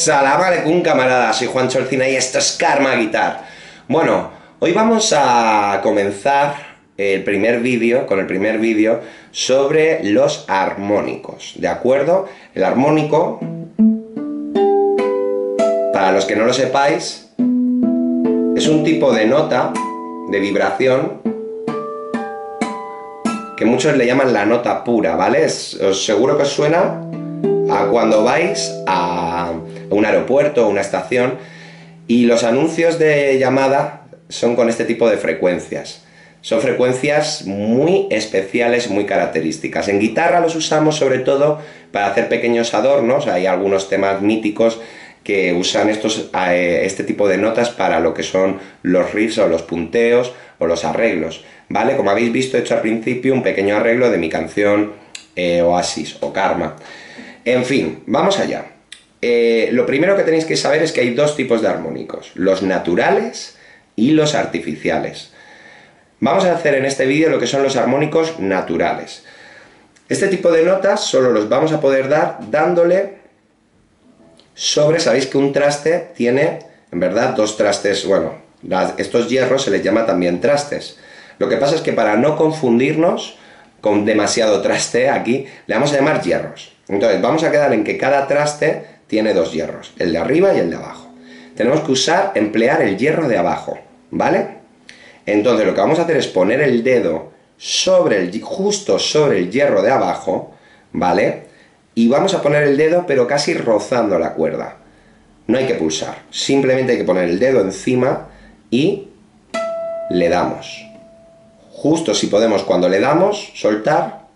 Salam aleikum camaradas, soy Juan Cholcina y esto es Karma Guitar. Bueno, hoy vamos a comenzar el primer vídeo, con el primer vídeo, sobre los armónicos, ¿de acuerdo? El armónico, para los que no lo sepáis, es un tipo de nota, de vibración, que muchos le llaman la nota pura, ¿vale? os seguro que os suena a cuando vais a un aeropuerto una estación y los anuncios de llamada son con este tipo de frecuencias. Son frecuencias muy especiales, muy características. En guitarra los usamos sobre todo para hacer pequeños adornos, hay algunos temas míticos que usan estos, eh, este tipo de notas para lo que son los riffs o los punteos o los arreglos, ¿vale? Como habéis visto he hecho al principio un pequeño arreglo de mi canción eh, Oasis o Karma. En fin, vamos allá. Eh, lo primero que tenéis que saber es que hay dos tipos de armónicos, los naturales y los artificiales. Vamos a hacer en este vídeo lo que son los armónicos naturales. Este tipo de notas solo los vamos a poder dar dándole sobre, sabéis que un traste tiene, en verdad, dos trastes, bueno, estos hierros se les llama también trastes. Lo que pasa es que para no confundirnos con demasiado traste aquí, le vamos a llamar hierros. Entonces, vamos a quedar en que cada traste tiene dos hierros, el de arriba y el de abajo. Tenemos que usar, emplear el hierro de abajo, ¿vale? Entonces, lo que vamos a hacer es poner el dedo sobre el, justo sobre el hierro de abajo, ¿vale? Y vamos a poner el dedo, pero casi rozando la cuerda. No hay que pulsar, simplemente hay que poner el dedo encima y le damos. Justo si podemos, cuando le damos, soltar,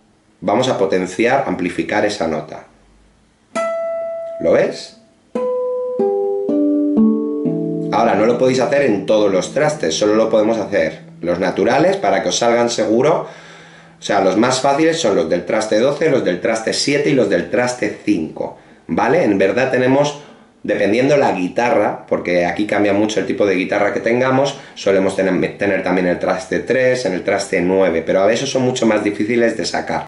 vamos a potenciar, amplificar esa nota. ¿Lo ves? Ahora, no lo podéis hacer en todos los trastes, solo lo podemos hacer los naturales para que os salgan seguro. O sea, los más fáciles son los del traste 12, los del traste 7 y los del traste 5. ¿Vale? En verdad tenemos dependiendo la guitarra, porque aquí cambia mucho el tipo de guitarra que tengamos, solemos tener, tener, también el traste 3, en el traste 9, pero a veces son mucho más difíciles de sacar.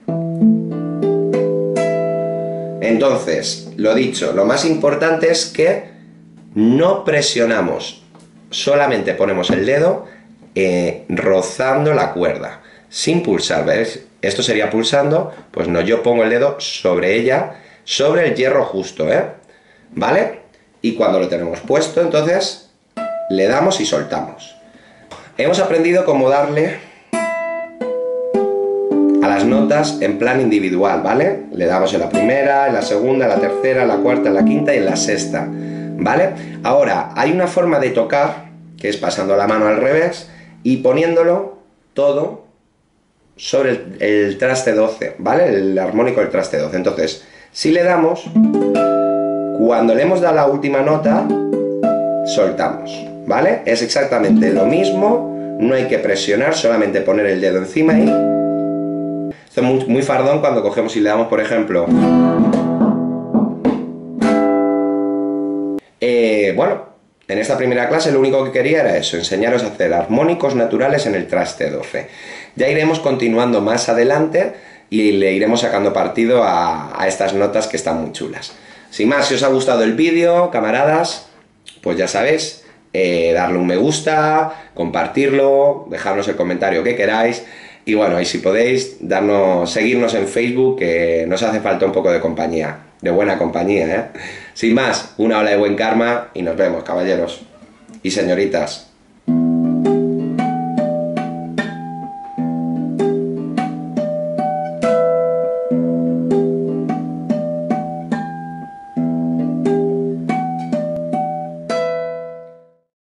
Entonces, lo dicho, lo más importante es que no presionamos, solamente ponemos el dedo eh, rozando la cuerda, sin pulsar, ¿ves? Esto sería pulsando, pues no, yo pongo el dedo sobre ella, sobre el hierro justo, ¿eh? ¿Vale? Y cuando lo tenemos puesto, entonces, le damos y soltamos. Hemos aprendido cómo darle las notas en plan individual, ¿vale? Le damos en la primera, en la segunda, en la tercera, en la cuarta, en la quinta y en la sexta, ¿vale? Ahora, hay una forma de tocar, que es pasando la mano al revés y poniéndolo todo sobre el, traste 12, ¿vale? El armónico del traste 12. Entonces, si le damos, cuando le hemos dado la última nota, soltamos, ¿vale? Es exactamente lo mismo, no hay que presionar, solamente poner el dedo encima y muy, fardón cuando cogemos y le damos, por ejemplo... Eh, bueno, en esta primera clase lo único que quería era eso, enseñaros a hacer armónicos naturales en el traste 12. Ya iremos continuando más adelante y le iremos sacando partido a, estas notas que están muy chulas. Sin más, si os ha gustado el vídeo, camaradas, pues ya sabéis, eh, darle un me gusta, compartirlo, dejarnos el comentario que queráis. Y bueno, y si podéis, darnos, seguirnos en Facebook, que nos hace falta un poco de compañía, de buena compañía, ¿eh? Sin más, una ola de buen karma y nos vemos, caballeros y señoritas.